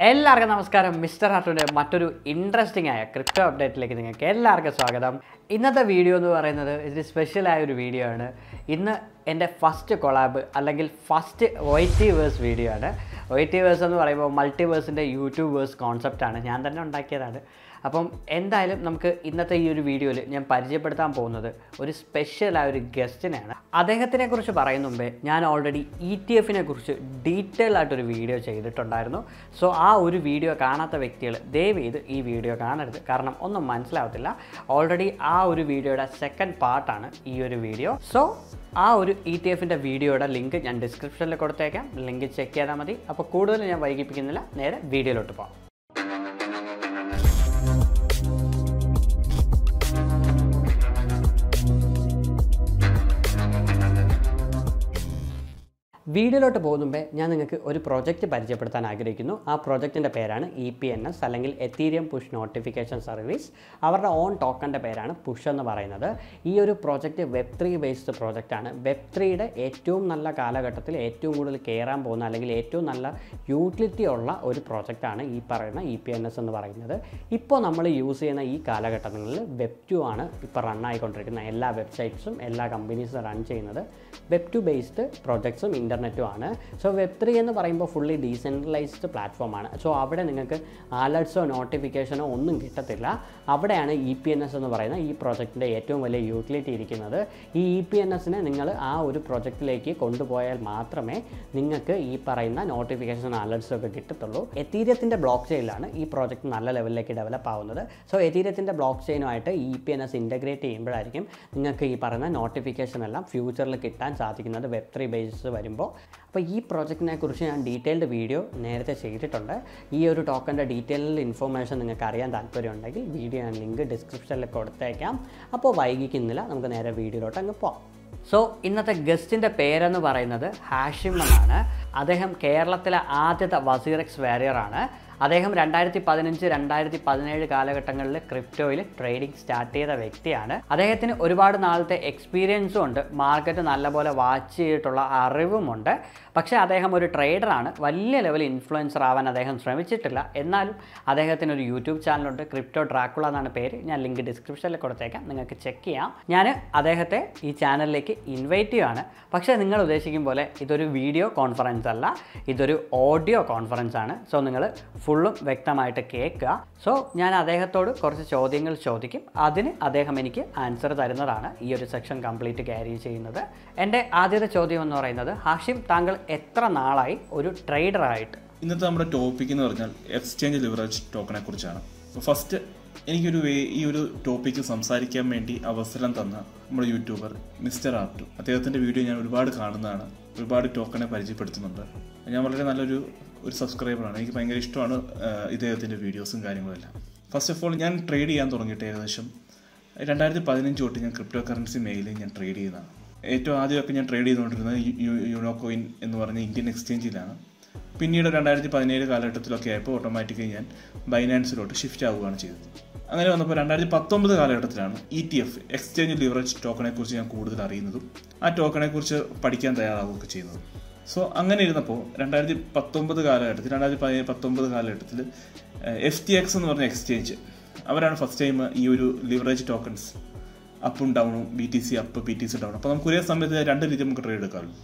എല്ലാവർക്കും നമസ്കാരം. മിസ്റ്റർ ഹാർട്ടുവിന്റെ മറ്റൊരു ഇൻട്രസ്റ്റിംഗ് ആയ ക്രിപ്റ്റോ അപ്ഡേറ്റിലേക്ക് നിങ്ങൾക്ക് എല്ലാവർക്കും സ്വാഗതം. ഇന്നത്തെ വീഡിയോ എന്ന് പറയുന്നത് ഇത് സ്പെഷ്യലായ ഒരു വീഡിയോ ആണ്. ഇന്ന് എന്റെ ഫസ്റ്റ് കൊളാബ് അല്ലെങ്കിൽ ഫസ്റ്റ് വൈറ്റിവേഴ്സ് വീഡിയോ ആണ്. വൈറ്റിവേഴ്സ് എന്ന് പറയുമ്പോൾ മൾട്ടിവേഴ്സിന്റെ യൂട്യൂബേഴ്സ് കോൺസെപ്റ്റാണ് ഞാൻ തന്നെ ഉണ്ടാക്കിയതാണ്. അപ്പം എന്തായാലും നമുക്ക് ഇന്നത്തെ ഈ ഒരു വീഡിയോയിൽ ഞാൻ പരിചയപ്പെടുത്താൻ പോകുന്നത് ഒരു സ്പെഷ്യൽ സ്പെഷ്യലായ ഒരു ഗസ്റ്റിനെയാണ് അദ്ദേഹത്തിനെ കുറിച്ച് പറയും മുമ്പേ ഞാൻ ഓൾറെഡി ഇ ടി എഫിനെ കുറിച്ച് ഡീറ്റെയിൽ ആയിട്ടൊരു വീഡിയോ ചെയ്തിട്ടുണ്ടായിരുന്നു. സോ ആ ഒരു വീഡിയോ കാണാത്ത വ്യക്തികൾ ദയവ് ചെയ്ത് ഈ വീഡിയോ കാണരുത്. കാരണം ഒന്നും മനസ്സിലാവത്തില്ല. ഓൾറെഡി ആ ഒരു വീഡിയോയുടെ സെക്കൻഡ് പാർട്ടാണ് ഈ ഒരു വീഡിയോ സോ ആ ഒരു ഇ ടി എഫിന്റെ വീഡിയോയുടെ ലിങ്ക് ഞാൻ ഡിസ്ക്രിപ്ഷനിൽ കൊടുത്തേക്കാം. ലിങ്ക് ചെക്ക് ചെയ്താൽ മതി. അപ്പോൾ കൂടുതൽ ഞാൻ വൈകിപ്പിക്കുന്നില്ല. നേരെ വീഡിയോയിലോട്ട് പോകാം വീഡിയോയിലോട്ട് പോകുമ്പോൾ ഞാൻ നിങ്ങൾക്ക് ഒരു പ്രോജക്റ്റ് പരിചയപ്പെടുത്താൻ ആഗ്രഹിക്കുന്നു. ആ പ്രോജക്റ്റിന്റെ പേരാണ് ഇ പി എൻ എസ് അല്ലെങ്കിൽ എത്തീരിയം പുഷ് നോട്ടിഫിക്കേഷൻ സർവീസ് അവരുടെ ഓൺ ടോക്കന്റെ പേരാണ് പുഷ് എന്ന് പറയുന്നത്. ഈ ഒരു പ്രോജക്റ്റ് വെബ് ത്രീ ബേസ്ഡ് പ്രോജക്റ്റാണ് വെബ് ത്രീയുടെ ഏറ്റവും നല്ല കാലഘട്ടത്തിൽ ഏറ്റവും കൂടുതൽ കയറാൻ പോകുന്ന അല്ലെങ്കിൽ ഏറ്റവും നല്ല യൂട്ടിലിറ്റി ഉള്ള ഒരു പ്രോജക്റ്റാണ് ഈ പറയുന്ന ഇ പി എൻ എസ് എന്ന് പറയുന്നത്. ഇപ്പോൾ നമ്മൾ യൂസ് ചെയ്യുന്ന ഈ കാലഘട്ടങ്ങളിൽ വെബ് ടു ആണ് ഇപ്പോൾ റൺ ആയിക്കൊണ്ടിരിക്കുന്ന എല്ലാ വെബ്സൈറ്റ്സും എല്ലാ കമ്പനീസും റൺ ചെയ്യുന്നത്. വെബ് ടു ബേസ്ഡ് പ്രോജക്ട്സും ഇന്റർനെറ്റും ആണ് സോ വെബ് ത്രീ എന്ന് പറയുമ്പോൾ ഫുള്ളി ഡീസെൻട്രലൈസ്ഡ് പ്ലാറ്റ്ഫോമാണ് സോ അവിടെ നിങ്ങൾക്ക് അലർട്ട്സോ നോട്ടിഫിക്കേഷനോ ഒന്നും കിട്ടത്തില്ല. അവിടെയാണ് ഇ പി എൻ എസ് എന്ന് പറയുന്ന ഈ പ്രോജക്റ്റിന്റെ ഏറ്റവും വലിയ യൂട്ടിലിറ്റി ഇരിക്കുന്നത്. ഈ ഇ പി എൻ എസിനെ നിങ്ങൾ ആ ഒരു പ്രോജക്റ്റിലേക്ക് കൊണ്ടുപോയാൽ മാത്രമേ നിങ്ങൾക്ക് ഈ പറയുന്ന നോട്ടിഫിക്കേഷൻ അലേർട്സും ഒക്കെ കിട്ടത്തുള്ളൂ. എത്തീരിയത്തിന്റെ ബ്ലോക്ക് ചെയിലാണ് ഈ പ്രോജക്റ്റ് നല്ല ലെവലിലേക്ക് ഡെവലപ്പ് ആവുന്നത്. സോ എത്തീരിയത്തിന്റെ block ചെയിനുമായിട്ട് E P N S integrate ചെയ്യുമ്പോഴായിരിക്കും നിങ്ങൾക്ക് ഈ പറയുന്ന നോട്ടിഫിക്കേഷൻ എല്ലാം ഫ്യൂച്ചറിൽ കിട്ടാൻ സാധിക്കുന്നത് വെബ് ത്രീ ബേസിസ് വരുമ്പോൾ. അപ്പോൾ ഈ പ്രോജക്റ്റിനെ കുറിച്ച് ഞാൻ ഡീറ്റെയിൽഡ് വീഡിയോ നേരത്തെ ചെയ്തിട്ടുണ്ട്. ഈ ഒരു ടോക്കന്റെ ഡീറ്റെയിൽഡ് ഇൻഫോർമേഷൻ നിങ്ങൾക്ക് അറിയാൻ താല്പര്യമുണ്ടെങ്കിൽ വീഡിയോ ഞാൻ ലിങ്ക് ഡിസ്ക്രിപ്ഷനിൽ കൊടുത്തേക്കാം. അപ്പോൾ വൈകിക്കുന്നില്ല നമുക്ക് നേരെ വീഡിയോയിലോട്ട് അങ്ങ് പോകാം സോ ഇന്നത്തെ ഗസ്റ്റിന്റെ പേരെന്ന് പറയുന്നത് ഹാഷിം എന്നാണ്. അദ്ദേഹം കേരളത്തിലെ ആദ്യത്തെ വസീറക്സ് വാരിയറാണ്. അദ്ദേഹം രണ്ടായിരത്തി പതിനഞ്ച് രണ്ടായിരത്തി പതിനേഴ് കാലഘട്ടങ്ങളിൽ ക്രിപ്റ്റോയിൽ ട്രേഡിംഗ് സ്റ്റാർട്ട് ചെയ്ത വ്യക്തിയാണ്. അദ്ദേഹത്തിന് ഒരുപാട് നാളത്തെ എക്സ്പീരിയൻസും ഉണ്ട്. മാർക്കറ്റ് നല്ലപോലെ വാച്ച് ചെയ്തിട്ടുള്ള അറിവുമുണ്ട്. പക്ഷേ അദ്ദേഹം ഒരു ട്രേഡറാണ് വലിയ ലെവലിൽ ഇൻഫ്ലുവൻസർ ആവാൻ അദ്ദേഹം ശ്രമിച്ചിട്ടില്ല. എന്നാലും അദ്ദേഹത്തിന് ഒരു യൂട്യൂബ് ചാനലുണ്ട്. ക്രിപ്റ്റോ ഡ്രാക്കുള എന്നാണ് പേര്. ഞാൻ ലിങ്ക് ഡിസ്ക്രിപ്ഷനിൽ കൊടുത്തേക്കാം. നിങ്ങൾക്ക് ചെക്ക് ചെയ്യാം. ഞാൻ അദ്ദേഹത്തെ ഈ ചാനലിലേക്ക് ഇൻവൈറ്റ് ചെയ്യുകയാണ് പക്ഷേ നിങ്ങൾ ഉദ്ദേശിക്കും പോലെ ഇതൊരു വീഡിയോ കോൺഫറൻസ് അല്ല. ഇതൊരു ഓഡിയോ കോൺഫറൻസ് ആണ്. സോ നിങ്ങൾ ഫുള്ളും വ്യക്തമായിട്ട് കേൾക്കുക. സോ ഞാൻ അദ്ദേഹത്തോട് കുറച്ച് ചോദ്യങ്ങൾ ചോദിക്കും. അതിന് അദ്ദേഹം എനിക്ക് ആൻസർ തരുന്നതാണ് ഈ ഒരു സെക്ഷൻ കംപ്ലീറ്റ് ക്യാരി ചെയ്യുന്നത്. എന്റെ ആദ്യത്തെ ചോദ്യം എന്ന് പറയുന്നത് ഹാഷിം താങ്കൾ എത്ര നാളായി ഒരു ട്രേഡറായിട്ട് ഇന്നത്തെ നമ്മുടെ ടോപ്പിക് എന്ന് പറഞ്ഞാൽ എക്സ്ചേഞ്ച് ലിവറേജ് ടോക്കണെ കുറിച്ചാണ്. ഫസ്റ്റ് എനിക്കൊരു ഈ ഒരു ടോപ്പിക്ക് സംസാരിക്കാൻ വേണ്ടി അവസരം തന്ന നമ്മുടെ യൂട്യൂബർ മിസ്റ്റർ ആർട്ടു അദ്ദേഹത്തിന്റെ വീഡിയോ ഞാൻ ഒരുപാട് കാണുന്നതാണ്. ഒരുപാട് ടോക്കണെ പരിചയപ്പെടുത്തുന്നുണ്ട്. ഞാൻ വളരെ നല്ലൊരു ഒരു സബ്സ്ക്രൈബറാണ്. എനിക്ക് ഭയങ്കര ഇഷ്ടമാണ് ഇദ്ദേഹത്തിന്റെ വീഡിയോസും കാര്യങ്ങളെല്ലാം. ഫസ്റ്റ് ഓഫ് ഓൾ ഞാൻ ട്രേഡ് ചെയ്യാൻ തുടങ്ങിയിട്ട് ഏകദേശം രണ്ടായിരത്തി പതിനഞ്ച് തൊട്ട് ഞാൻ ക്രിപ്റ്റോ കറൻസി മെയിലിൽ ഞാൻ ട്രേഡ് ചെയ്യുന്നതാണ് ഏറ്റവും ആദ്യമൊക്കെ ഞാൻ ട്രേഡ് ചെയ്തുകൊണ്ടിരുന്നത് യുണോകോയിൻ എന്ന് പറഞ്ഞ ഇന്ത്യൻ എക്സ്ചേഞ്ചിലാണ് പിന്നീട് രണ്ടായിരത്തി പതിനേഴ് കാലഘട്ടത്തിലൊക്കെ ആയപ്പോൾ ഓട്ടോമാറ്റിക്കലി ഞാൻ ബൈനാൻസിലോട്ട് ഷിഫ്റ്റ് ആവുകയാണ് ചെയ്തത്. അങ്ങനെ വന്നപ്പോൾ രണ്ടായിരത്തി പത്തൊമ്പത് കാലഘട്ടത്തിലാണ് E T F exchange leverage ടോക്കണെ കുറിച്ച് ഞാൻ കൂടുതൽ അറിയുന്നതും ആ ടോക്കണെ കുറിച്ച് പഠിക്കാൻ തയ്യാറാവുകയൊക്കെ ചെയ്യുന്നതും. സോ അങ്ങനെ ഇരുന്നപ്പോൾ രണ്ടായിരത്തി പത്തൊമ്പത് കാലഘട്ടത്തിൽ രണ്ടായിരത്തി പതിനേഴ് പത്തൊമ്പത് കാലഘട്ടത്തിൽ എഫ് ടി എക്സ് എന്ന് പറഞ്ഞ എക്സ്ചേഞ്ച് അവരാണ് ഫസ്റ്റ് ടൈം ഈ ഒരു ലിവറേജ് ടോക്കൺസ് അപ്പും ഡൗണും B T C up B T C down അപ്പോൾ നമുക്ക് ഒരേ സമയത്ത് രണ്ട് രീതി നമുക്ക് ട്രേഡ് എടുക്കാമല്ലോ.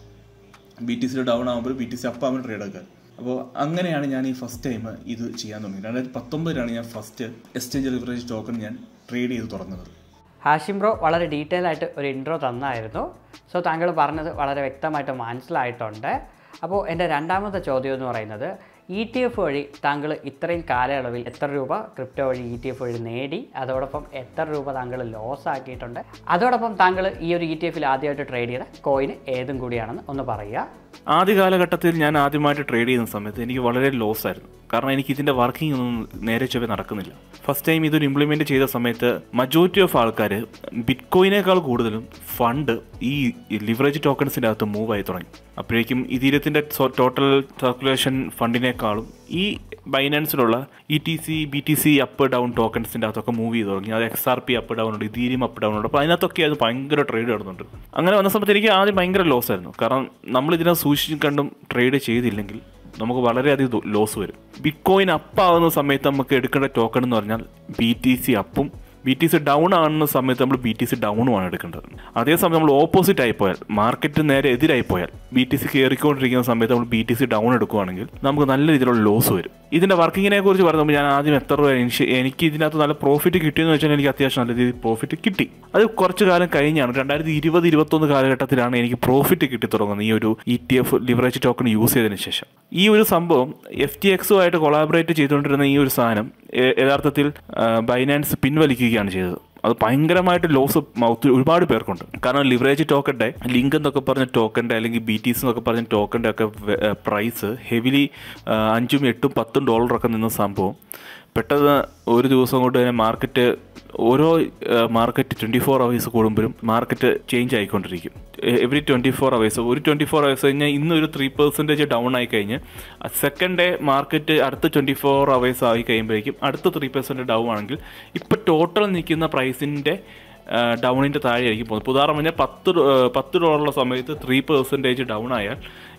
ബി ടി സി ഡൗൺ ആകുമ്പോൾ ബി ടി സി അപ്പ് ആകുമ്പോൾ ട്രേഡ് എടുക്കാം. അപ്പോൾ അങ്ങനെയാണ് ഞാൻ ഈ ഫസ്റ്റ് ടൈം ഇത് ചെയ്യാൻ തുടങ്ങി രണ്ടായിരത്തി പത്തൊമ്പതിലാണ് ഞാൻ ഫസ്റ്റ് എക്സ്ചേഞ്ച് ലിവറേജ് ടോക്കൺ ഞാൻ ട്രേഡ് ചെയ്ത് തുടങ്ങുന്നത്. ഹാഷിം ബ്രോ വളരെ ഡീറ്റെയിൽ ആയിട്ട് ഒരു ഇൻട്രോ തന്നായിരുന്നു. സോ താങ്കൾ പറഞ്ഞത് വളരെ വ്യക്തമായിട്ട് മനസ്സിലായിട്ടുണ്ട്. അപ്പോൾ എന്റെ രണ്ടാമത്തെ ചോദ്യം എന്ന് പറയുന്നത് ഇ ടി എഫ് വഴി താങ്കൾ ഇത്രയും കാലയളവിൽ എത്ര രൂപ ക്രിപ്റ്റോ വഴി ഇ ടി എഫ് വഴി നേടി? അതോടൊപ്പം എത്ര രൂപ താങ്കൾ ലോസ് ആക്കിയിട്ടുണ്ട്? അതോടൊപ്പം താങ്കൾ ഈ ഒരു ഇ ടി എഫിൽ ആദ്യമായിട്ട് ട്രേഡ് ചെയ്ത കോയിന് ഏതും കൂടിയാണെന്ന് ഒന്ന് പറയുക. ആദ്യ കാലഘട്ടത്തിൽ ഞാൻ ആദ്യമായിട്ട് ട്രേഡ് ചെയ്യുന്ന സമയത്ത് എനിക്ക് വളരെ ലോസ് ആയിരുന്നു. കാരണം എനിക്ക് ഇതിന്റെ വർക്കിംഗ് ഒന്നും നേരെ ചൊവ്വേ നടക്കുന്നില്ല. ഫസ്റ്റ് ടൈം ഇതൊരു ഇംപ്ലിമെന്റ് ചെയ്ത സമയത്ത് മജോറിറ്റി ഓഫ് ആൾക്കാർ ബിറ്റ്കോയിനേക്കാൾ കൂടുതലും ഫണ്ട് ഈ ലിവറേജ് ടോക്കൺസിന്റെ അകത്ത് മൂവ് ആയി തുടങ്ങി. അപ്പോഴേക്കും ഇതിരത്തിന്റെ ടോട്ടൽ സർക്കുലേഷൻ ഫണ്ടിനേക്കാളും ഈ ബൈനാൻസിലുള്ള E T C B T C up down ടോക്കൺസിന്റെ അകത്തൊക്കെ മൂവ് ചെയ്ത് തുടങ്ങി. അത് X R P up down ഉണ്ട് ഇതീരിയും അപ്പ് ഡൗൺ ഉണ്ട്. അപ്പോൾ അതിനകത്തൊക്കെ അത് ഭയങ്കര ട്രേഡ് നടന്നുണ്ട്. അങ്ങനെ വന്ന സമയത്ത് എനിക്ക് ആദ്യം ഭയങ്കര ലോസ് ആയിരുന്നു. കാരണം നമ്മൾ ഇതിനെ സൂക്ഷിച്ചും കണ്ടും ട്രേഡ് ചെയ്തില്ലെങ്കിൽ നമുക്ക് വളരെയധികം ലോസ് വരും. ബിറ്റ് കോയിൻ അപ്പ് ആവുന്ന സമയത്ത് നമുക്ക് എടുക്കേണ്ട ടോക്കൺ എന്ന് പറഞ്ഞാൽ ബി ടി സി അപ്പും ബി ടി സി ഡൗൺ ആകുന്ന സമയത്ത് നമ്മൾ ബി ടി സി ഡൗണുമാണ് എടുക്കേണ്ടത്. അതേസമയം നമ്മൾ ഓപ്പോസിറ്റ് ആയി പോയാൽ മാർക്കറ്റ് നേരെ എതിരായി പോയാൽ ബി ടി സി കയറിക്കൊണ്ടിരിക്കുന്ന സമയത്ത് നമ്മൾ ബി ടി സി ഡൗൺ എടുക്കുകയാണെങ്കിൽ നമുക്ക് നല്ല രീതിയിലുള്ള ലോസ് വരും. ഇതിന്റെ വർക്കിങ്ങിനെ കുറിച്ച് പറയുമ്പോൾ ഞാൻ ആദ്യം എത്ര രൂപ എനിക്ക് ഇതിനകത്ത് നല്ല പ്രോഫിറ്റ് കിട്ടിയെന്ന് വെച്ചാൽ എനിക്ക് അത്യാവശ്യം നല്ല രീതിയിൽ പ്രോഫിറ്റ് കിട്ടി. അത് കുറച്ച് കാലം കഴിഞ്ഞാണ് രണ്ടായിരത്തി ഇരുപത് ഇരുപത്തൊന്ന് കാലഘട്ടത്തിലാണ് എനിക്ക് പ്രോഫിറ്റ് കിട്ടി തുടങ്ങുന്നത് ഈ ഒരു E T F leverage token use ചെയ്തതിന് ശേഷം. ഈ ഒരു സംഭവം എഫ് ടി എക്സുമായിട്ട് കൊളാബറേറ്റ് ചെയ്തുകൊണ്ടിരുന്ന ഈ ഒരു സാധനം യഥാർത്ഥത്തിൽ ബൈനാൻസ് പിൻവലിക്കുകയാണ് ചെയ്തത്. അത് ഭയങ്കരമായിട്ട് ലോസ് ഒരുപാട് പേർക്കുണ്ട്. കാരണം ലിവറേജ് ടോക്കന്റെ ലിങ്ക് എന്നൊക്കെ പറഞ്ഞ ടോക്കന്റെ അല്ലെങ്കിൽ ബി ടി എന്നൊക്കെ പറഞ്ഞ ടോക്കന്റെ ഒക്കെ പ്രൈസ് ഹെവിലി അഞ്ചും എട്ടും പത്തും ഡോളറൊക്കെ നിന്ന സംഭവം. പെട്ടെന്ന് ഒരു ദിവസം കൊണ്ട് തന്നെ മാർക്കറ്റ് ഓരോ മാർക്കറ്റ് ട്വന്റി ഫോർ അവേഴ്സ് കൂടുമ്പോഴും മാർക്കറ്റ് ചേഞ്ച് ആയിക്കൊണ്ടിരിക്കും. എവറി ട്വന്റി ഫോർ അവേഴ്സ് ഒരു ട്വന്റി ഫോർ അവേഴ്സ് കഴിഞ്ഞാൽ ഇന്ന് ഒരു ത്രീ പെർസെന്റേജ് ഡൗൺ ആയി കഴിഞ്ഞ് സെക്കൻഡ് ഡേ മാർക്കറ്റ് അടുത്ത ട്വന്റി ഫോർ അവേഴ്സ് ആയി കഴിയുമ്പോഴേക്കും അടുത്ത ത്രീ പെർസെന്റ് ഡൗൺ ആണെങ്കിൽ ഇപ്പോൾ ടോട്ടൽ നിൽക്കുന്ന പ്രൈസിന്റെ ഡൗണിന്റെ താഴെയായിരിക്കും പോകുന്നത്. ഇപ്പോൾ ഉദാഹരണം പറഞ്ഞാൽ പത്ത് പത്ത് ഡോളറുള്ള സമയത്ത് ത്രീ പെർസെന്റേജ് ഡൗൺ ആയാൽ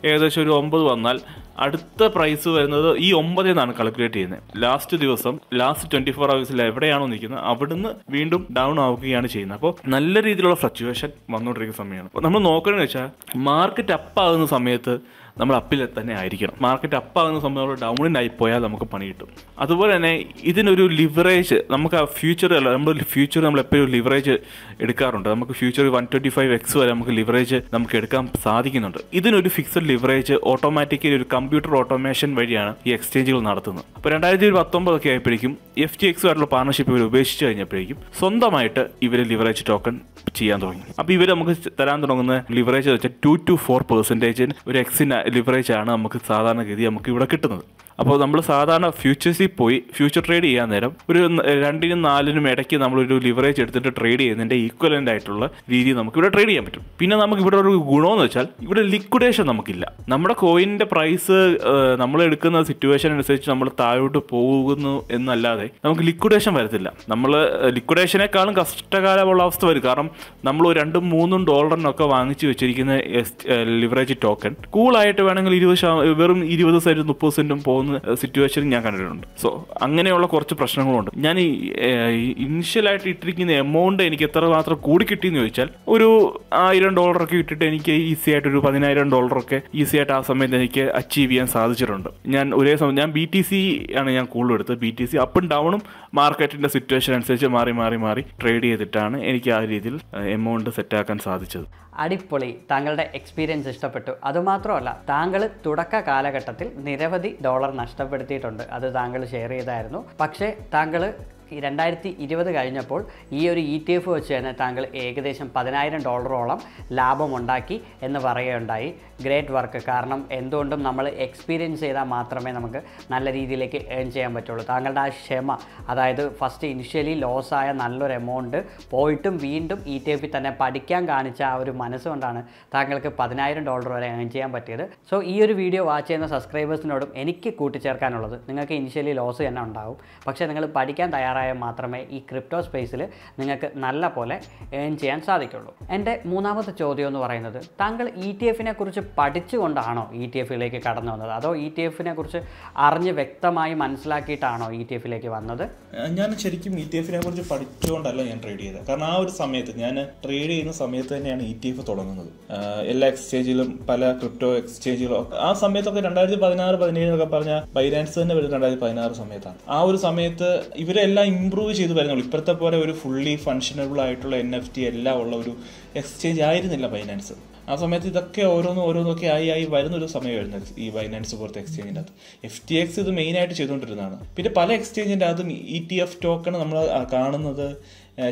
ഏകദേശം ഒരു ഒമ്പത് വന്നാൽ അടുത്ത പ്രൈസ് വരുന്നത് ഈ ഒമ്പതിൽ നിന്നാണ് കാൽക്കുലേറ്റ് ചെയ്യുന്നത്. ലാസ്റ്റ് ദിവസം ലാസ്റ്റ് ട്വന്റി ഫോർ അവേഴ്സിൽ എവിടെയാണോ നിൽക്കുന്നത് അവിടുന്ന് വീണ്ടും ഡൗൺ ആവുകയാണ് ചെയ്യുന്നത്. അപ്പോൾ നല്ല രീതിയിലുള്ള ഫ്ലക്ച്വേഷൻ വന്നുകൊണ്ടിരിക്കുന്ന സമയമാണ്. അപ്പോൾ നമ്മൾ നോക്കണമെന്ന് വെച്ചാൽ മാർക്കറ്റ് അപ്പ് ആകുന്ന സമയത്ത് നമ്മൾ അപ്പിൽ തന്നെ ആയിരിക്കണം. മാർക്കറ്റ് അപ്പാകുന്ന സമയത്ത് സമയം നമ്മൾ ഡൗണിനായി പോയാൽ നമുക്ക് പണി കിട്ടും. അതുപോലെ തന്നെ ഇതിനൊരു ലിവറേജ് നമുക്ക് ആ ഫ്യൂച്ചർ നമ്മൾ ഫ്യൂച്ചർ നമ്മൾ എപ്പോഴും ലിവറേജ് എടുക്കാറുണ്ട്. നമുക്ക് future one twenty five X വരെ നമുക്ക് ലിവറേജ് നമുക്ക് എടുക്കാൻ സാധിക്കുന്നുണ്ട്. ഇതിനൊരു ഫിക്സഡ് ലിവറേജ് ഓട്ടോമാറ്റിക്കലി ഒരു കമ്പ്യൂട്ടർ ഓട്ടോമേഷൻ വഴിയാണ് ഈ എക്സ്ചേഞ്ചുകൾ നടത്തുന്നത്. അപ്പോൾ രണ്ടായിരത്തി പത്തൊമ്പതൊക്കെ ആയപ്പോഴേക്കും എഫ് ടി എക്സുമായിട്ടുള്ള പാർട്ണർഷിപ്പ് ഇവർ ഉപേക്ഷിച്ച് കഴിഞ്ഞപ്പോഴേക്കും സ്വന്തമായിട്ട് ഇവർ ലിവറേജ് ടോക്കൺ ചെയ്യാൻ തുടങ്ങി. അപ്പോൾ ഇവർ നമുക്ക് തരാൻ തുടങ്ങുന്ന ലിവറേജ് വെച്ചാൽ ടു ടു ഫോർ പെർസെന്റേജിന് ഒരു എക്സിന് ലിവറേജ് ആണ് നമുക്ക് സാധാരണഗതി നമുക്ക് ഇവിടെ കിട്ടുന്നത്. അപ്പോൾ നമ്മൾ സാധാരണ ഫ്യൂച്ചേഴ്സിൽ പോയി ഫ്യൂച്ചർ ട്രേഡ് ചെയ്യാൻ നേരം ഒരു രണ്ടിനും നാലിനും ഇടയ്ക്ക് നമ്മളൊരു ലിവറേജ് എടുത്തിട്ട് ട്രേഡ് ചെയ്യുന്നതിന്റെ ഈക്വലന്റ് ആയിട്ടുള്ള രീതി നമുക്ക് ഇവിടെ ട്രേഡ് ചെയ്യാൻ പറ്റും. പിന്നെ നമുക്ക് ഇവിടെ ഒരു ഗുണമെന്ന് വെച്ചാൽ ഇവിടെ ലിക്വിഡേഷൻ നമുക്കില്ല. നമ്മുടെ കോയിന്റെ പ്രൈസ് നമ്മൾ എടുക്കുന്ന സിറ്റുവേഷൻ അനുസരിച്ച് നമ്മൾ താഴോട്ട് പോകുന്നു എന്നല്ലാതെ നമുക്ക് ലിക്വിഡേഷൻ വരത്തില്ല. നമ്മൾ ലിക്വിഡേഷനേക്കാളും കഷ്ടകാലമുള്ള അവസ്ഥ വരും. കാരണം നമ്മൾ രണ്ടും മൂന്നും ഡോളറിനൊക്കെ വാങ്ങിച്ചു വെച്ചിരിക്കുന്ന ലിവറേജ് ടോക്കൺ കൂളായിട്ട് വേണമെങ്കിൽ ഇരുപത് വെറും ഇരുപത് സെന്റും മുപ്പത് സെന്റും പോകുന്ന സിറ്റുവേഷൻ ഞാൻ കണ്ടിട്ടുണ്ട്. സോ അങ്ങനെയുള്ള കുറച്ച് പ്രശ്നങ്ങളുണ്ട്. ഞാൻ ഈ ഇനിഷ്യലായിട്ട് ഇട്ടിരിക്കുന്ന എമൗണ്ട് എനിക്ക് എത്ര മാത്രം കൂടി കിട്ടിയെന്ന് ചോദിച്ചാൽ ഒരു ആയിരം ഡോളറൊക്കെ ഇട്ടിട്ട് എനിക്ക് ഈസി ആയിട്ട് ഒരു പതിനായിരം ഡോളറൊക്കെ ഈസി ആയിട്ട് ആ സമയത്ത് എനിക്ക് അച്ചീവ് ചെയ്യാൻ സാധിച്ചിട്ടുണ്ട്. ഞാൻ ഒരേ സമയം ഞാൻ ബി ടി സി ആണ് ഞാൻ കൂടുതൽ എടുത്തത്. ബി ടി സി അപ്പും ഡൗണും മാർക്കറ്റിന്റെ സിറ്റുവേഷൻ അനുസരിച്ച് മാറി മാറി മാറി ട്രേഡ് ചെയ്തിട്ടാണ് എനിക്ക് ആ രീതിയിൽ എമൗണ്ട് സെറ്റാക്കാൻ സാധിച്ചത്. അടിപൊളി. താങ്കളുടെ എക്സ്പീരിയൻസ് ഇഷ്ടപ്പെട്ടു. അതുമാത്രമല്ല താങ്കൾ തുടക്ക കാലഘട്ടത്തിൽ നിരവധി ഡോളർ നഷ്ടപ്പെടുത്തിയിട്ടുണ്ട്. അത് താങ്കൾ ഷെയർ ചെയ്തായിരുന്നു. പക്ഷേ താങ്കൾ രണ്ടായിരത്തി ഇരുപത് കഴിഞ്ഞപ്പോൾ ഈ ഒരു ഇ ടി എഫ് വെച്ച് തന്നെ താങ്കൾ ഏകദേശം പതിനായിരം ഡോളറോളം ലാഭമുണ്ടാക്കി എന്ന് പറയുകയുണ്ടായി. ഗ്രേറ്റ് വർക്ക് കാരണം എന്തുകൊണ്ടും നമ്മൾ എക്സ്പീരിയൻസ് ചെയ്താൽ മാത്രമേ നമുക്ക് നല്ല രീതിയിലേക്ക് ഏൺ ചെയ്യാൻ പറ്റുള്ളൂ. താങ്കളുടെ ആ ക്ഷമ അതായത് ഫസ്റ്റ് ഇനിഷ്യലി ലോസായ നല്ലൊരു എമൗണ്ട് പോയിട്ടും വീണ്ടും ഇ ടി എഫിൽ തന്നെ പഠിക്കാൻ കാണിച്ച ആ ഒരു മനസ്സുകൊണ്ടാണ് താങ്കൾക്ക് പതിനായിരം ഡോളർ വരെ ഏൺ ചെയ്യാൻ പറ്റിയത്. സോ ഈ ഒരു വീഡിയോ വാച്ച് ചെയ്യുന്ന സബ്സ്ക്രൈബേഴ്സിനോടും എനിക്ക് കൂട്ടിച്ചേർക്കാനുള്ളത് നിങ്ങൾക്ക് ഇനിഷ്യലി ലോസ് തന്നെ ഉണ്ടാവും. പക്ഷേ നിങ്ങൾ പഠിക്കാൻ തയ്യാറായാൽ മാത്രമേ ഈ ക്രിപ്റ്റോ സ്പേസിൽ നിങ്ങൾക്ക് നല്ല പോലെ ഏൺ ചെയ്യാൻ സാധിക്കുള്ളൂ. എന്റെ മൂന്നാമത്തെ ചോദ്യം എന്ന് പറയുന്നത് താങ്കൾ ഇ ടി എഫിനെ കുറിച്ച് പഠിച്ചുകൊണ്ടാണോ ഇ ടി എഫിലേക്ക് കടന്നു വന്നത്? അതോ ഇ ടി എഫിനെ കുറിച്ച് അറിഞ്ഞ് വ്യക്തമായി മനസ്സിലാക്കിയിട്ടാണോ ഇ ടി എഫിലേക്ക് വന്നത്? ഞാൻ ശരിക്കും ഇ ടി എഫിനെ കുറിച്ച് പഠിച്ചുകൊണ്ടല്ല ഞാൻ ട്രേഡ് ചെയ്തത്. കാരണം ആ ഒരു സമയത്ത് ഞാൻ ട്രേഡ് ചെയ്യുന്ന സമയത്ത് തന്നെയാണ് ഇ ടി എഫ് തുടങ്ങുന്നത്. എല്ലാ എക്സ്ചേഞ്ചിലും പല ക്രിപ്റ്റോ എക്സ്ചേഞ്ചുകളും ആ സമയത്തൊക്കെ രണ്ടായിരത്തി പതിനാറ് പതിനേഴ് എന്നൊക്കെ പറഞ്ഞാൽ ബൈനാൻസ് തന്നെ വരുന്നത് രണ്ടായിരത്തി പതിനാറ് സമയത്താണ്. ആ ഒരു സമയത്ത് ഇവരെല്ലാം ഇമ്പ്രൂവ് ചെയ്ത് വരുന്നുള്ളൂ. ഇപ്പോഴത്തെ പോലെ ഒരു ഫുള്ളി ഫങ്ഷനബിൾ ആയിട്ടുള്ള എൻ എഫ് ടി എല്ലാം ഉള്ള ഒരു എക്സ്ചേഞ്ച് ആയിരുന്നില്ല ബൈനാൻസ് ആ സമയത്ത് ഇതൊക്കെ ഓരോന്നും ഓരോന്നൊക്കെ ആയി ആയി വരുന്ന ഒരു സമയമായിരുന്നു ഈ ബൈനാൻസ് പോലത്തെ എക്സ്ചേഞ്ചിന്റെ അകത്ത്. എഫ് ടി എക്സ് ഇത് മെയിൻ ആയിട്ട് ചെയ്തുകൊണ്ടിരുന്നതാണ്. പിന്നെ പല എക്സ്ചേഞ്ചിന്റെ അകത്തും ഇ ടി എഫ് ടോക്കൺ നമ്മൾ കാണുന്നത്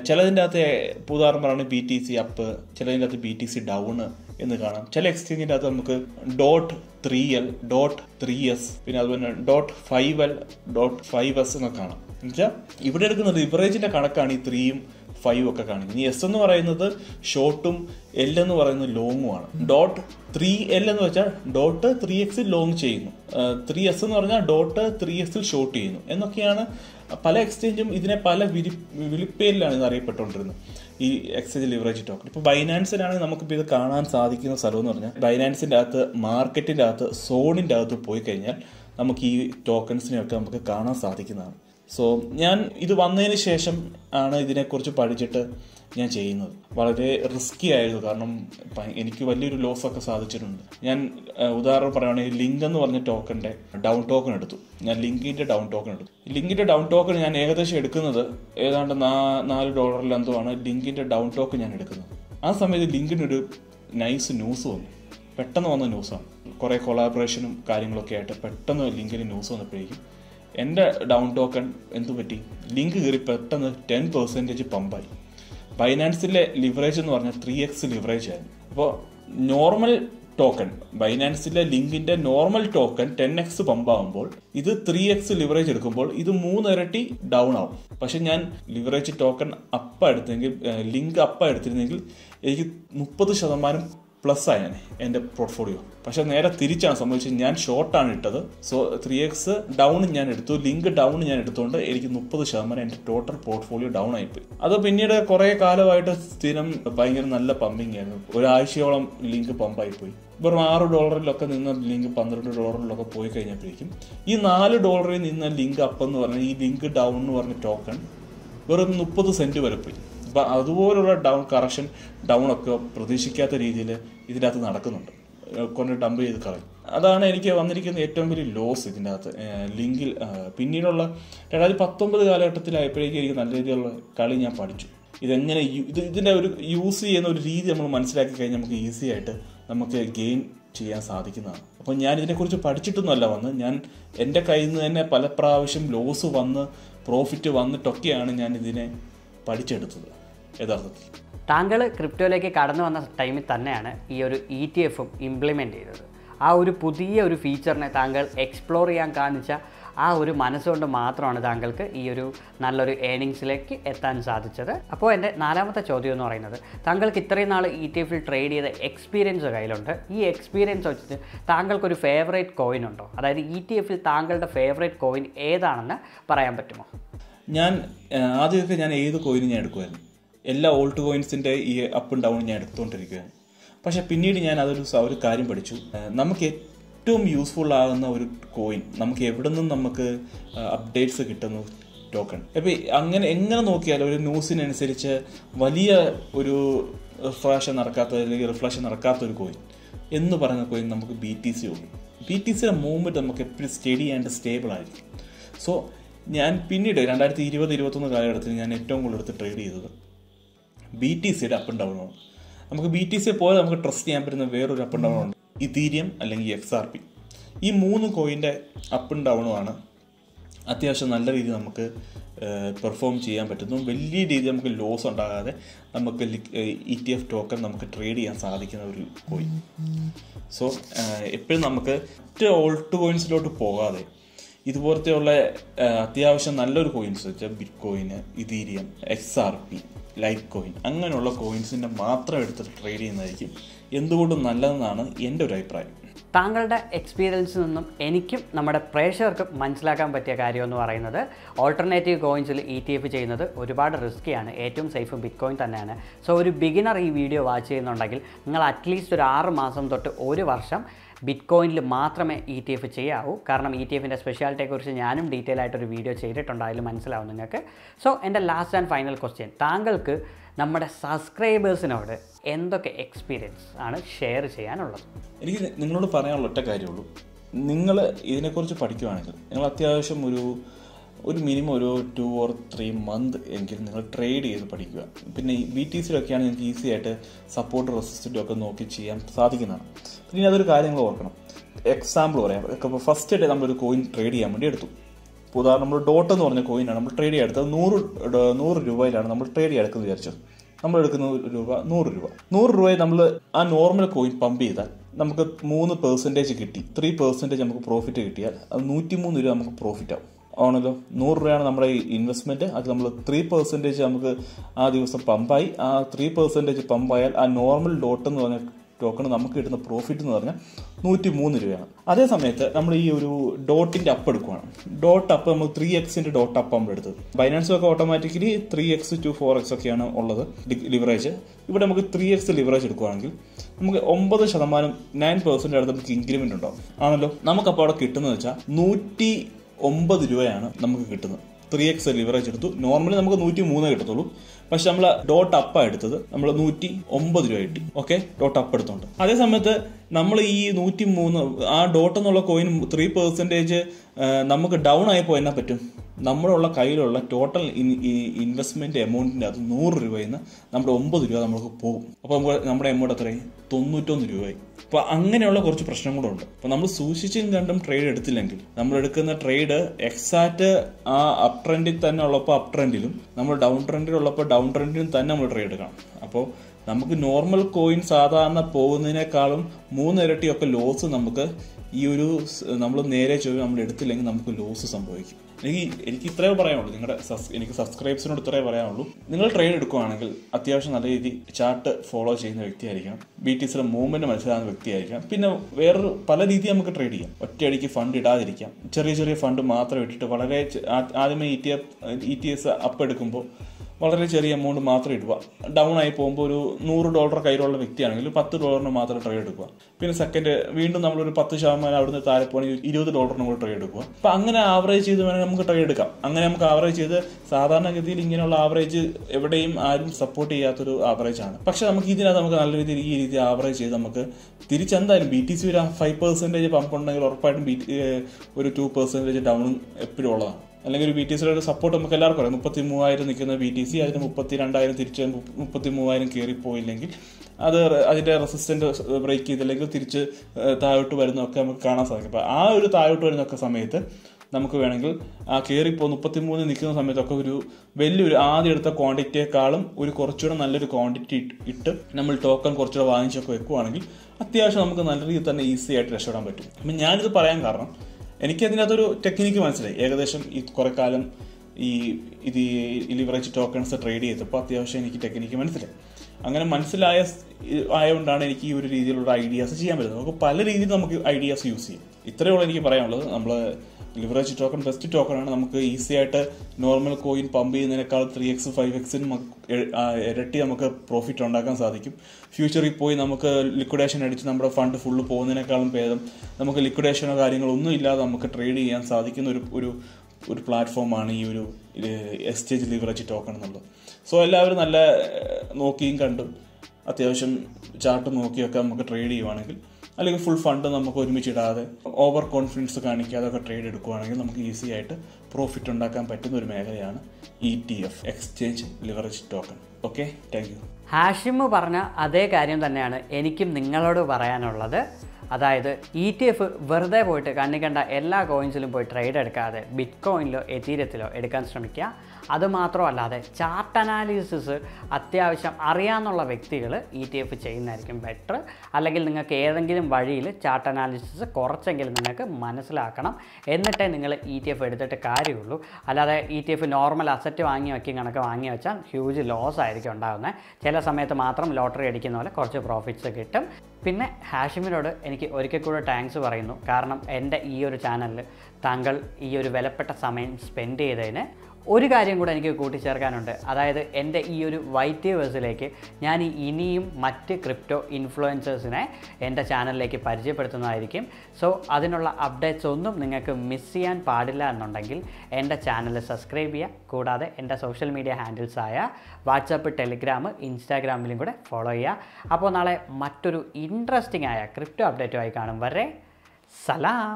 ചിലതിന്റെ അകത്ത് ഉദാഹരണം ബി ടി സി അപ്പ് ചിലതിന്റെ അകത്ത് ബി ടി സി ഡൗണ് എന്ന് കാണാം. ചില എക്സ്ചേഞ്ചിന്റെ അകത്ത് നമുക്ക് dot three L dot three S പിന്നെ അതുപോലെ dot five L dot five S എന്നൊക്കെ കാണാം. എന്നുവെച്ചാൽ ഇവിടെ എടുക്കുന്ന ലിവറേജിന്റെ കണക്കാണ് ഈ ത്രീയും ഫൈവ് ഒക്കെ കാണിക്കുന്നത്. ഇനി എസ് എന്ന് പറയുന്നത് ഷോർട്ടും എൽ എന്ന് പറയുന്നത് ലോങ്ങുമാണ് ഡോട്ട് ത്രീ എൽ എന്ന് വെച്ചാൽ ഡോട്ട് ത്രീ എക്സിൽ ലോങ് ചെയ്യുന്നു. ത്രീ എസ് എന്ന് പറഞ്ഞാൽ ഡോട്ട് ത്രീ എക്സിൽ ഷോർട്ട് ചെയ്യുന്നു. എന്നൊക്കെയാണ് പല എക്സ്ചേഞ്ചും ഇതിനെ പല വിരി വിളിപ്പേരിലാണ് ഇത് അറിയപ്പെട്ടുകൊണ്ടിരുന്നത്. ഈ എക്സ്ചേഞ്ച് ലിവറേജ് ടോക്കൺ ഇപ്പോൾ ബൈനാൻസിലാണെങ്കിൽ നമുക്കിപ്പോൾ ഇത് കാണാൻ സാധിക്കുന്ന സ്ഥലം എന്ന് പറഞ്ഞാൽ ബൈനാൻസിന്റെ അകത്ത് മാർക്കറ്റിന്റെ അകത്ത് സോണിന്റെ അകത്ത് പോയി കഴിഞ്ഞാൽ നമുക്ക് ഈ ടോക്കൺസിനെയൊക്കെ നമുക്ക് കാണാൻ സാധിക്കുന്നതാണ്. സോ ഞാൻ ഇത് വന്നതിന് ശേഷം ആണ് ഇതിനെക്കുറിച്ച് പഠിച്ചിട്ട് ഞാൻ ചെയ്യുന്നത്. വളരെ റിസ്കി ആയിരുന്നു. കാരണം എനിക്ക് വലിയൊരു ലോസ് ഒക്കെ സാധിച്ചിട്ടുണ്ട്. ഞാൻ ഉദാഹരണം പറയുകയാണെങ്കിൽ ലിങ്ക് എന്ന് പറഞ്ഞ ടോക്കന്റെ ഡൗൺ ടോക്കൺ എടുത്തു. ഞാൻ ലിങ്കിന്റെ ഡൗൺ ടോക്കൺ എടുത്തു. ലിങ്കിന്റെ ഡൗൺ ടോക്കൺ ഞാൻ ഏകദേശം എടുക്കുന്നത് ഏതാണ്ട് നാല് ഡോളറിൽ എന്തോ ആണ് ലിങ്കിന്റെ ഡൗൺ ടോക്കൺ ഞാൻ എടുക്കുന്നത്. ആ സമയത്ത് ലിങ്കിനൊരു നൈസ് ന്യൂസ് വന്നു. പെട്ടെന്ന് വന്ന ന്യൂസാണ് കുറേ കൊളാബറേഷനും കാര്യങ്ങളൊക്കെ ആയിട്ട് പെട്ടെന്ന് ലിങ്കിന് ന്യൂസ് വന്നപ്പോഴേക്കും എന്റെ ഡൗൺ ടോക്കൺ എന്തു പറ്റി? ലിങ്ക് കയറി പെട്ടെന്ന് ടെൻ പെർസെന്റേജ് പമ്പായി ബൈനാൻസിലെ ലിവറേജ് എന്ന് പറഞ്ഞാൽ ത്രീ എക്സ് ലിവറേജ് ആയിരുന്നു. അപ്പോൾ നോർമൽ ടോക്കൺ ബൈനാൻസിലെ ലിങ്കിന്റെ നോർമൽ ടോക്കൺ ടെൻ എക്സ് പമ്പാകുമ്പോൾ ഇത് ത്രീ എക്സ് ലിവറേജ് എടുക്കുമ്പോൾ ഇത് മൂന്നിരട്ടി ഡൗൺ ആവും. പക്ഷെ ഞാൻ ലിവറേജ് ടോക്കൺ അപ്പ എടുത്തെങ്കിൽ ലിങ്ക് അപ്പ എടുത്തിരുന്നെങ്കിൽ എനിക്ക് മുപ്പത് ശതമാനം പ്ലസ് ആയാണ് എന്റെ പോർട്ട്ഫോളിയോ പക്ഷെ നേരെ തിരിച്ചാണ് സംഭവിച്ചത്. ഞാൻ ഷോർട്ടാണ് ഇട്ടത്. സോ ത്രീ എക്സ് ഡൗൺ ഞാൻ എടുത്തു. ലിങ്ക് ഡൗൺ ഞാൻ എടുത്തുകൊണ്ട് എനിക്ക് മുപ്പത് ശതമാനം എന്റെ ടോട്ടൽ പോർട്ട്ഫോളിയോ ഡൗൺ ആയിപ്പോയി അത് പിന്നീട് കുറേ കാലമായിട്ട് സ്ഥിരം ഭയങ്കര നല്ല പമ്പിങ് ആയിരുന്നു. ഒരാഴ്ചയോളം ലിങ്ക് പമ്പായി പോയി. വെറും ആറ് ഡോളറിലൊക്കെ നിന്ന ലിങ്ക് പന്ത്രണ്ട് ഡോളറിലൊക്കെ പോയി കഴിഞ്ഞപ്പോഴേക്കും ഈ നാല് ഡോളറിൽ നിന്ന ലിങ്ക് അപ്പ് എന്ന് പറഞ്ഞാൽ ഈ ലിങ്ക് ഡൗൺ എന്ന് പറഞ്ഞ ടോക്കൺ വെറും മുപ്പത് സെന്റ് വരെ പോയി. അതുപോലുള്ള ഡൗൺ കറക്ഷൻ ഡൗൺ ഒക്കെ പ്രതീക്ഷിക്കാത്ത രീതിയിൽ ഇതിന്റെ അകത്ത് നടക്കുന്നുണ്ട് കൊണ്ട് ഡംപ് ചെയ്ത് കളയും. അതാണ് എനിക്ക് വന്നിരിക്കുന്ന ഏറ്റവും വലിയ ലോസ് ഇതിന്റെ അകത്ത് ലിങ്കിൽ പിന്നീടുള്ള രണ്ടായിരത്തി പത്തൊമ്പത് കാലഘട്ടത്തിലായപ്പോഴേക്കും എനിക്ക് നല്ല രീതിയിലുള്ള കളി ഞാൻ പഠിച്ചു. ഇതെങ്ങനെ ഇത് ഇതിന്റെ ഒരു യൂസ് ചെയ്യുന്ന ഒരു രീതി നമ്മൾ മനസ്സിലാക്കി കഴിഞ്ഞാൽ നമുക്ക് ഈസി ആയിട്ട് നമുക്ക് ഗെയിൻ ചെയ്യാൻ സാധിക്കുന്നതാണ്. അപ്പോൾ ഞാൻ ഇതിനെക്കുറിച്ച് പഠിച്ചിട്ടൊന്നുമല്ല വന്ന്. ഞാൻ എന്റെ കയ്യിൽ നിന്ന് തന്നെ പല പ്രാവശ്യം ലോസ് വന്ന് പ്രോഫിറ്റ് വന്നിട്ടൊക്കെയാണ് ഞാൻ ഇതിനെ പഠിച്ചെടുത്തത്. യഥാർത്ഥത്തിൽ. താങ്കൾ ക്രിപ്റ്റോയിലേക്ക് കടന്നു വന്ന ടൈമിൽ തന്നെയാണ് ഈ ഒരു ഇ ടി എഫും ഇംപ്ലിമെന്റ് ചെയ്തത്. ആ ഒരു പുതിയ ഒരു ഫീച്ചറിനെ താങ്കൾ എക്സ്പ്ലോർ ചെയ്യാൻ കാണിച്ച ആ ഒരു മനസ്സുകൊണ്ട് മാത്രമാണ് താങ്കൾക്ക് ഈ ഒരു നല്ലൊരു ഏണിങ്സിലേക്ക് എത്താൻ സാധിച്ചത്. അപ്പോൾ എന്റെ നാലാമത്തെ ചോദ്യം എന്ന് പറയുന്നത് താങ്കൾക്ക് ഇത്രയും നാൾ ഇ ടി എഫിൽ ട്രേഡ് ചെയ്ത എക്സ്പീരിയൻസ് കയ്യിലുണ്ട്. ഈ എക്സ്പീരിയൻസ് വെച്ചിട്ട് താങ്കൾക്കൊരു ഫേവറേറ്റ് കോയിൻ ഉണ്ടോ? അതായത് ഇ ടി എഫിൽ താങ്കളുടെ ഫേവറേറ്റ് കോയിൻ ഏതാണെന്ന് പറയാൻ പറ്റുമോ? ഞാൻ ആദ്യമൊക്കെ ഞാൻ ഏത് കോയിനും ഞാൻ എടുക്കുമായിരുന്നു എല്ലാ ഓൾട്ട് കോയിൻസിന്റെ ഈ അപ്പ് ഡൗൺ ഞാൻ എടുത്തുകൊണ്ടിരിക്കുകയാണ്. പക്ഷേ പിന്നീട് ഞാൻ അതൊരു ഒരു കാര്യം പഠിച്ചു. നമുക്ക് ഏറ്റവും യൂസ്ഫുൾ ആകുന്ന ഒരു കോയിൻ നമുക്ക് എവിടെ നിന്നും നമുക്ക് അപ്ഡേറ്റ്സ് കിട്ടുന്നു ടോക്കൺ അപ്പോൾ അങ്ങനെ എങ്ങനെ നോക്കിയാലും ഒരു ന്യൂസിനനുസരിച്ച് വലിയ ഒരു റിഫ്ലാഷൻ നടക്കാത്ത അല്ലെങ്കിൽ റിഫ്ലാഷൻ നടക്കാത്ത ഒരു കോയിൻ എന്ന് പറയുന്ന കോയിൻ നമുക്ക് ബി ടി സി ഉള്ളൂ. ബി ടി സിയുടെ മൂവ്മെന്റ് നമുക്ക് എപ്പോഴും സ്റ്റഡി ആൻഡ് സ്റ്റേബിൾ ആയിരിക്കും. സോ ഞാൻ പിന്നീട് രണ്ടായിരത്തി ഇരുപത് ഇരുപത്തൊന്ന് കാലഘട്ടത്തിൽ ഞാൻ ഏറ്റവും കൂടുതൽ എടുത്ത് ട്രേഡ് ചെയ്തത് ബി ടി സിയുടെ അപ്പ് ആൻഡ് ആണ്. നമുക്ക് ബി ടി സിയെ പോലെ നമുക്ക് ട്രസ്റ്റ് ചെയ്യാൻ പറ്റുന്ന വേറൊരു അപ്പ് ആൻഡ് ഡൗൺ ഉണ്ട്. ഇതീരിയം അല്ലെങ്കിൽ എക്സ് ആർ പി ഈ മൂന്ന് കോയിന്റെ അപ്പ് ആൻഡ് ഡൗണുമാണ് അത്യാവശ്യം നല്ല രീതിയിൽ നമുക്ക് പെർഫോം ചെയ്യാൻ പറ്റുന്നു. വലിയ രീതിയിൽ നമുക്ക് ലോസ് ഉണ്ടാകാതെ നമുക്ക് ഇ ടി എഫ് ടോക്കൺ നമുക്ക് ട്രേഡ് ചെയ്യാൻ സാധിക്കുന്ന ഒരു കോയിൻ സോ എപ്പോഴും നമുക്ക് മറ്റ് ഓൾട്ട് കോയിൻസിലോട്ട് പോകാതെ ഇതുപോലത്തെയുള്ള അത്യാവശ്യം നല്ലൊരു കോയിൻസ് വെച്ചാൽ bitcoin Ethereum X R P litecoin അങ്ങനെയുള്ള കോയിൻസിന്റെ മാത്രം എടുത്തിട്ട് ട്രേഡ് ചെയ്യുന്നതായിരിക്കും. എന്തുകൊണ്ടും നല്ലതെന്നാണ് എന്റെ ഒരു അഭിപ്രായം. താങ്കളുടെ എക്സ്പീരിയൻസിൽ നിന്നും എനിക്കും നമ്മുടെ പ്രേക്ഷകർക്കും മനസ്സിലാക്കാൻ പറ്റിയ കാര്യം എന്ന് പറയുന്നത് ഓൾട്ടർനേറ്റീവ് കോയിൻസിൽ ഇ ടി എഫ് ചെയ്യുന്നത് ഒരുപാട് റിസ്ക്കിയാണ് ഏറ്റവും സേഫ് ബിറ്റ് കോയിൻ തന്നെയാണ്. സോ ഒരു ബിഗിനർ ഈ വീഡിയോ വാച്ച് ചെയ്യുന്നുണ്ടെങ്കിൽ നിങ്ങൾ അറ്റ്ലീസ്റ്റ് ഒരു ആറ് മാസം തൊട്ട് ഒരു വർഷം ബിറ്റ് കോയിനിൽ മാത്രമേ ഇ ടി എഫ് ചെയ്യാവൂ. കാരണം ഇ ടി എഫിന്റെ സ്പെഷ്യാലിറ്റിയെക്കുറിച്ച് ഞാനും ഡീറ്റെയിൽ ആയിട്ടൊരു വീഡിയോ ചെയ്തിട്ടുണ്ട് മനസ്സിലാവും നിങ്ങൾക്ക്. സോ എന്റെ ലാസ്റ്റ് ആൻഡ് ഫൈനൽ ക്വസ്റ്റ്യൻ താങ്കൾക്ക് നമ്മുടെ സബ്സ്ക്രൈബേഴ്സിനോട് എന്തൊക്കെ എക്സ്പീരിയൻസ് ആണ് ഷെയർ ചെയ്യാനുള്ളത്? എനിക്ക് നിങ്ങളോട് പറയാനുള്ള ഒറ്റ കാര്യമുള്ളൂ. നിങ്ങൾ ഇതിനെക്കുറിച്ച് പഠിക്കുവാണെങ്കിൽ നിങ്ങൾ അത്യാവശ്യം ഒരു ഒരു മിനിമം ഒരു ടു ഓർ ത്രീ മന്ത് എങ്കിലും നിങ്ങൾ ട്രേഡ് ചെയ്ത് പഠിക്കുക. പിന്നെ ബി ടി സിയിലൊക്കെയാണ് നിങ്ങൾക്ക് ഈസി ആയിട്ട് സപ്പോർട്ട് റെസിസ്റ്റന്റും ഒക്കെ നോക്കി ചെയ്യാൻ സാധിക്കുന്നതാണ്. പിന്നെ അതൊരു കാര്യങ്ങൾ ഓർക്കണം. എക്സാമ്പിൾ പറയാം. ഇപ്പോൾ ഫസ്റ്റ് ഡേ നമ്മളൊരു കോയിൻ ട്രേഡ് ചെയ്യാൻ വേണ്ടി എടുത്തു. ഉദാഹരണം നമ്മൾ ഡോട്ട് എന്ന് പറഞ്ഞ കോയിനാണ് നമ്മൾ ട്രേഡ് ചെയ്യാൻ എടുത്തത് നൂറ് നൂറ് രൂപയിലാണ് നമ്മൾ ട്രേഡ് ചെയ്യാൻ എടുക്കുന്നത് വിചാരിച്ചത്. നമ്മൾ എടുക്കുന്ന രൂപ നൂറ് രൂപ. നൂറ് രൂപയെ നമ്മൾ ആ നോർമൽ കോയിൻ പമ്പ് ചെയ്താൽ നമുക്ക് മൂന്ന് പെർസെന്റേജ് കിട്ടി. ത്രീ പെർസെന്റേജ് നമുക്ക് പ്രോഫിറ്റ് കിട്ടിയാൽ അത് നൂറ്റി മൂന്ന് രൂപ നമുക്ക് പ്രോഫിറ്റ് ആവും. ആണല്ലോ? നൂറ് രൂപയാണ് നമ്മുടെ ഇൻവെസ്റ്റ്മെന്റ് അത് നമ്മൾ ത്രീ പെർസെന്റേജ് നമുക്ക് ആ ദിവസം പമ്പായി ആ ത്രീ പെർസെന്റേജ് പമ്പായാൽ ആ നോർമൽ ഡോട്ട് എന്ന് പറഞ്ഞ ടോക്കൺ നമുക്ക് കിട്ടുന്ന പ്രോഫിറ്റ് എന്ന് പറഞ്ഞാൽ നൂറ്റി മൂന്ന് രൂപയാണ്. അതേ സമയത്ത് നമ്മൾ ഈ ഒരു ഡോട്ടിന്റെ അപ്പ് എടുക്കുകയാണ് ഡോട്ട് അപ്പ് നമ്മൾ ത്രീ എക്സിന്റെ ഡോട്ട് അപ്പ് നമ്മൾ എടുത്തത്. ബൈനാൻസും ഒക്കെ automatically three X two four X ഒക്കെയാണ് ഉള്ളത് ലിവറേജ് ഇവിടെ നമുക്ക് ത്രീ എക്സ് ലിവറേജ് എടുക്കുവാണെങ്കിൽ നമുക്ക് ഒമ്പത് ശതമാനം നയൻ പെർസെന്റ് അടുത്ത് നമുക്ക് ഇൻക്രിമെന്റ് ഉണ്ടാവും. ആണല്ലോ? നമുക്കപ്പോൾ അവിടെ കിട്ടുന്നത് വെച്ചാൽ നൂറ്റി ഒമ്പത് രൂപയാണ് നമുക്ക് കിട്ടുന്നത്. ത്രീ എക്സ് ലിവറേജ് എടുത്തു നോർമലി നമുക്ക് നൂറ്റി മൂന്ന് കിട്ടത്തുള്ളൂ. പക്ഷെ നമ്മൾ ഡോട്ട് അപ്പ് എടുത്തത്. നമ്മൾ നൂറ്റി ഒമ്പത് രൂപ കിട്ടി. ഓക്കെ ഡോട്ട് അപ്പ് എടുത്തോണ്ട്. അതേ സമയത്ത് നമ്മൾ ഈ നൂറ്റി മൂന്ന് ആ ഡോട്ട് എന്നുള്ള കോയിൻ ത്രീ പെർസെന്റേജ് നമുക്ക് ഡൗൺ ആയപ്പോൾ എന്നാ പറ്റും? നമ്മളുള്ള കയ്യിലുള്ള ടോട്ടൽ ഇൻവെസ്റ്റ്മെന്റ് എമൗണ്ടിന്റെ അത് നൂറ് രൂപയിൽ നിന്ന് നമ്മുടെ ഒമ്പത് രൂപ നമ്മൾക്ക് പോകും. അപ്പോൾ നമുക്ക് നമ്മുടെ എമൗണ്ട് എത്രയായി തൊണ്ണൂറ്റൊന്ന് രൂപയായി. അപ്പൊ അങ്ങനെയുള്ള കുറച്ച് പ്രശ്നങ്ങളുണ്ട് അപ്പോൾ നമ്മൾ സൂക്ഷിച്ചും കണ്ടും ട്രേഡ് എടുത്തില്ലെങ്കിൽ നമ്മൾ എടുക്കുന്ന ട്രേഡ് എക്സാക്റ്റ് ആ അപ് ട്രെൻഡിൽ തന്നെ ഉള്ളപ്പോൾ അപ് ട്രെൻഡിലും നമ്മൾ ഡൗൺ ട്രെൻഡിൽ ഉള്ളപ്പോൾ ഡൗൺ ട്രെൻഡിലും തന്നെ നമ്മൾ ട്രേഡ് എടുക്കണം. അപ്പോൾ നമുക്ക് നോർമൽ കോയിൻ സാധാരണ പോകുന്നതിനേക്കാളും മൂന്നിരട്ടിയൊക്കെ ലോസ് നമുക്ക് ഈ ഒരു നമ്മൾ നേരെ ചൊവ്വ നമ്മൾ എടുത്തില്ലെങ്കിൽ നമുക്ക് ലോസ് സംഭവിക്കും. എനിക്ക് എനിക്ക് ഇത്രയേ പറയാനുള്ളൂ. നിങ്ങളുടെ എനിക്ക് സബ്സ്ക്രൈബ്സിനോട് ഇത്രയേ പറയാനുള്ളൂ. നിങ്ങൾ ട്രേഡ് എടുക്കുകയാണെങ്കിൽ അത്യാവശ്യം നല്ല രീതി ചാർട്ട് ഫോളോ ചെയ്യുന്ന വ്യക്തിയായിരിക്കാം ബി ടി സിയുടെ മൂവ്മെന്റ് മനസ്സിലാകുന്ന വ്യക്തിയായിരിക്കാം പിന്നെ വേറൊരു പല രീതി നമുക്ക് ട്രേഡ് ചെയ്യാം. ഒറ്റയടിക്ക് ഫണ്ട് ഇടാതിരിക്കാം. ചെറിയ ചെറിയ ഫണ്ട് മാത്രം ഇട്ടിട്ട് വളരെ ആദ്യമേ E T F E T S up എടുക്കുമ്പോൾ വളരെ ചെറിയ എമൗണ്ട് മാത്രം ഇടുക. ഡൗൺ ആയി പോകുമ്പോൾ ഒരു നൂറ് ഡോളർ കയ്യിലുള്ള വ്യക്തിയാണെങ്കിൽ പത്ത് ഡോളറിന് മാത്രം ട്രേഡ് എടുക്കുക. പിന്നെ സെക്കൻഡ് വീണ്ടും നമ്മളൊരു പത്ത് ശതമാനം അവിടുന്ന് താഴെ പോകണമെങ്കിൽ ഇരുപത് ഡോളറിന് കൂടി ട്രേഡ് എടുക്കുക. അപ്പൊ അങ്ങനെ ആവറേജ് ചെയ്ത് വേണമെങ്കിൽ നമുക്ക് ട്രേഡ് എടുക്കാം. അങ്ങനെ നമുക്ക് ആവറേജ് ചെയ്ത് സാധാരണഗതിയിൽ ഇങ്ങനെയുള്ള ആവറേജ് എവിടെയും ആരും സപ്പോർട്ട് ചെയ്യാത്തൊരു ആവറേജ് ആണ്. പക്ഷെ നമുക്ക് ഇതിനകത്ത് നമുക്ക് നല്ല രീതിയിൽ ഈ രീതി ആവറേജ് ചെയ്ത് നമുക്ക് തിരിച്ചെന്തായാലും ബി ടി സി ഒരു ഫൈവ് പെർസെന്റേജ് പമ്പ് ഉണ്ടെങ്കിൽ ഉറപ്പായിട്ടും ബി ഒരു ടു പെർസെന്റേജ് ഡൗൺ എപ്പോഴും ഉള്ളതാണ്. അല്ലെങ്കിൽ ഒരു ബി ടി സിയുടെ ഒരു സപ്പോർട്ട് നമുക്ക് എല്ലാവർക്കും അറിയാം. മുപ്പത്തി മൂവായിരം നിൽക്കുന്ന ബി ടി സി അതിന് മുപ്പത്തി രണ്ടായിരം തിരിച്ച് മുപ്പത്തി മൂവായിരം കയറിപ്പോയില്ലെങ്കിൽ അത് അതിന്റെ അതിന്റെ റെസിസ്റ്റന്റ് ബ്രേക്ക് ചെയ്തില്ലെങ്കിൽ തിരിച്ച് താഴോട്ട് വരുന്നതൊക്കെ നമുക്ക് കാണാൻ സാധിക്കും. അപ്പോൾ ആ ഒരു താഴോട്ട് വരുന്നൊക്കെ സമയത്ത് നമുക്ക് വേണമെങ്കിൽ ആ കയറിപ്പോ മുപ്പത്തി മൂന്ന് നിൽക്കുന്ന സമയത്തൊക്കെ ഒരു വലിയൊരു ആദ്യം എടുത്ത ക്വാണ്ടിറ്റിയേക്കാളും ഒരു കുറച്ചുകൂടെ നല്ലൊരു ക്വാണ്ടിറ്റി ഇട്ട് നമ്മൾ ടോക്കൺ കുറച്ചുകൂടെ വാങ്ങിച്ചൊക്കെ വെക്കുവാണെങ്കിൽ അത്യാവശ്യം നമുക്ക് നല്ല രീതിയിൽ തന്നെ ഈസി ആയിട്ട് രക്ഷപ്പെടാൻ പറ്റും. അപ്പം ഞാനിത് പറയാൻ കാരണം എനിക്ക് അതിനകത്തൊരു ടെക്നിക്ക് മനസ്സിലായി. ഏകദേശം ഈ കുറെ കാലം ഈ ഇത് ലിവറേജ് ടോക്കൺസ് ട്രേഡ് ചെയ്തപ്പോൾ അത്യാവശ്യം എനിക്ക് ടെക്നിക്ക് മനസ്സിലായി. അങ്ങനെ മനസ്സിലായ ആയതുകൊണ്ടാണ് എനിക്ക് ഈ ഒരു രീതിയിലുള്ള ഐഡിയാസ് ചെയ്യാൻ പറ്റുന്നത്. നമുക്ക് പല രീതിയിൽ നമുക്ക് ഐഡിയാസ് യൂസ് ചെയ്യാം. ഇത്രയേ ഉള്ളൂ എനിക്ക് പറയാനുള്ളത്. നമ്മൾ ലിവറേജ് ടോക്കൺ ബെസ്റ്റ് ടോക്കൺ ആണ് നമുക്ക് ഈസി ആയിട്ട് നോർമൽ കോയിൻ പമ്പ് ചെയ്യുന്നതിനേക്കാൾ ത്രീ എക്സ് ഫൈവ് എക്സിന് ഇരട്ടി നമുക്ക് പ്രോഫിറ്റ് ഉണ്ടാക്കാൻ സാധിക്കും. ഫ്യൂച്ചറിൽ പോയി നമുക്ക് ലിക്വിഡേഷൻ അടിച്ച് നമ്മുടെ ഫണ്ട് ഫുള്ള് പോകുന്നതിനേക്കാളും ഭേദം നമുക്ക് ലിക്വിഡേഷനോ കാര്യങ്ങളോ ഒന്നും ഇല്ലാതെ നമുക്ക് ട്രേഡ് ചെയ്യാൻ സാധിക്കുന്ന ഒരു ഒരു ഒരു പ്ലാറ്റ്ഫോമാണ് ഈ ഒരു എക്സ്ചേഞ്ച് ലിവറേജ് ടോക്കൺ എന്നുള്ളത്. സോ എല്ലാവരും നല്ല നോക്കിയും കണ്ടും. അത്യാവശ്യം ചാർട്ട് നോക്കിയൊക്കെ നമുക്ക് ട്രേഡ് ചെയ്യുവാണെങ്കിൽ. അല്ലെങ്കിൽ ഫുൾ ഫണ്ട് നമുക്ക് ഒരുമിച്ച് ഇടാതെ ഓവർ കോൺഫിഡൻസ് കാണിക്കാതെ ഒക്കെ ട്രേഡ് എടുക്കുകയാണെങ്കിൽ നമുക്ക് ഈസി ആയിട്ട് പ്രോഫിറ്റ് ഉണ്ടാക്കാൻ പറ്റുന്ന ഒരു മേഖലയാണ് E T F exchange leverage token okay thank you Hashim പറഞ്ഞ അതേ കാര്യം തന്നെയാണ് എനിക്കും നിങ്ങളോട് പറയാനുള്ളത്. അതായത് ഇ ടി എഫ് വെറുതെ പോയിട്ട് കണ്ണിക്കണ്ട എല്ലാ കോയിൻസിലും പോയി ട്രേഡ് എടുക്കാതെ ബിറ്റ് കോയിനിലോ എതീരത്തിലോ എടുക്കാൻ ശ്രമിക്കുക. അതുമാത്രമല്ലാതെ ചാർട്ട് അനാലിസിസ് അത്യാവശ്യം അറിയാമെന്നുള്ള വ്യക്തികൾ ഇ ടി എഫ് ചെയ്യുന്നതായിരിക്കും ബെറ്റർ അല്ലെങ്കിൽ നിങ്ങൾക്ക് ഏതെങ്കിലും വഴിയിൽ ചാർട്ട് അനാലിസിസ് കുറച്ചെങ്കിലും നിങ്ങൾക്ക് മനസ്സിലാക്കണം. എന്നിട്ടേ നിങ്ങൾ ഇ ടി എഫ് എടുത്തിട്ട് കാര്യമുള്ളൂ. അല്ലാതെ E T F normal asset വാങ്ങി വയ്ക്കും കണക്ക് വാങ്ങി വെച്ചാൽ ഹ്യൂജ് ലോസ് ആയിരിക്കും ഉണ്ടാകുന്നത്. ചില സമയത്ത് മാത്രം ലോട്ടറി അടിക്കുന്ന പോലെ കുറച്ച് പ്രോഫിറ്റ്സ് കിട്ടും. പിന്നെ ഹാഷിമിനോട് എനിക്ക് ഒരിക്കൽ കൂടെ താങ്ക്സ് പറയുന്നു. കാരണം എന്റെ ഈ ഒരു ചാനലിൽ താങ്കൾ ഈ ഒരു വിലപ്പെട്ട സമയം സ്പെൻഡ് ചെയ്തതിന് ഒരു കാര്യം കൂടെ എനിക്ക് കൂട്ടിച്ചേർക്കാനുണ്ട്. അതായത് എന്റെ ഈ ഒരു വൈറ്റ് വേഴ്സിലേക്ക് ഞാൻ ഇനിയും മറ്റ് ക്രിപ്റ്റോ ഇൻഫ്ലുവൻസേഴ്സിനെ എന്റെ ചാനലിലേക്ക് പരിചയപ്പെടുത്തുന്നതായിരിക്കും. സോ അതിനുള്ള അപ്ഡേറ്റ്സ് ഒന്നും നിങ്ങൾക്ക് മിസ് ചെയ്യാൻ പാടില്ല എന്നുണ്ടെങ്കിൽ എന്റെ ചാനൽ സബ്സ്ക്രൈബ് ചെയ്യുക. കൂടാതെ എന്റെ സോഷ്യൽ മീഡിയ ഹാൻഡിൽസായ വാട്സപ്പ് ടെലിഗ്രാം ഇൻസ്റ്റാഗ്രാമിലും കൂടെ ഫോളോ ചെയ്യുക. അപ്പോൾ നാളെ മറ്റൊരു ഇൻട്രസ്റ്റിംഗ് ആയ ക്രിപ്റ്റോ അപ്ഡേറ്റുമായി കാണും. വരെ സലാം.